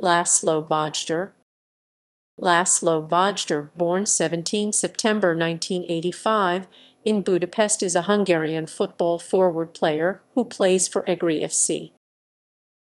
Laszlo Bojtor Laszlo Bojtor, born 17 September 1985 in Budapest, is a Hungarian football forward player who plays for Egri FC.